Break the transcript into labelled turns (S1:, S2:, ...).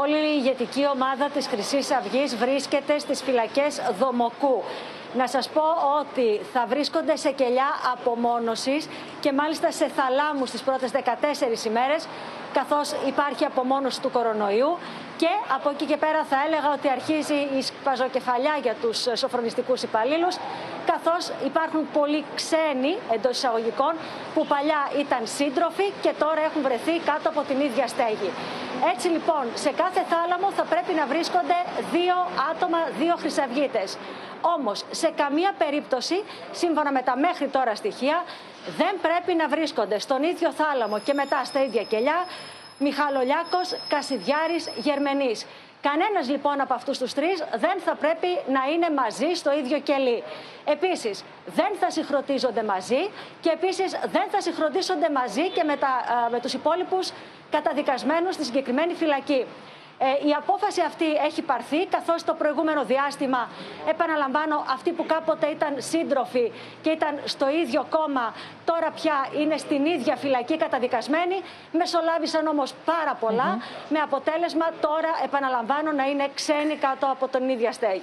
S1: Όλη η ηγετική ομάδα της χρυσής αυγής βρίσκεται στις φυλακές Δομοκού. Να σας πω ότι θα βρίσκονται σε κελιά απομόνωσης και μάλιστα σε θαλάμους τις πρώτες 14 ημέρες καθώς υπάρχει απομόνωση του κορονοϊού και από εκεί και πέρα θα έλεγα ότι αρχίζει η σπαζοκεφαλιά για τους σοφρονιστικούς υπαλλήλους καθώς υπάρχουν πολλοί ξένοι εντός εισαγωγικών που παλιά ήταν σύντροφοι και τώρα έχουν βρεθεί κάτω από την ίδια στέγη. Έτσι λοιπόν, σε κάθε θάλαμο θα πρέπει να βρίσκονται δύο άτομα, δύο χρυσαυγίτες. Όμως, σε καμία περίπτωση, σύμφωνα με τα μέχρι τώρα στοιχεία, δεν πρέπει να βρίσκονται στον ίδιο θάλαμο και μετά στα ίδια κελιά Μιχαλολιάκος, Κασιδιάρης, Γερμενής. Κανένας λοιπόν από αυτούς τους τρεις δεν θα πρέπει να είναι μαζί στο ίδιο κελί. Επίσης δεν θα συγχρονίζονται μαζί και επίσης δεν θα συγχρονίζονται μαζί και με, τα, με τους υπόλοιπους καταδικασμένους στη συγκεκριμένη φυλακή. Ε, η απόφαση αυτή έχει πάρθει, καθώς το προηγούμενο διάστημα, επαναλαμβάνω, αυτοί που κάποτε ήταν σύντροφοι και ήταν στο ίδιο κόμμα, τώρα πια είναι στην ίδια φυλακή καταδικασμένοι. Μεσολάβησαν όμως πάρα πολλά, με αποτέλεσμα τώρα, επαναλαμβάνω, να είναι ξένοι κάτω από τον ίδια στέγη.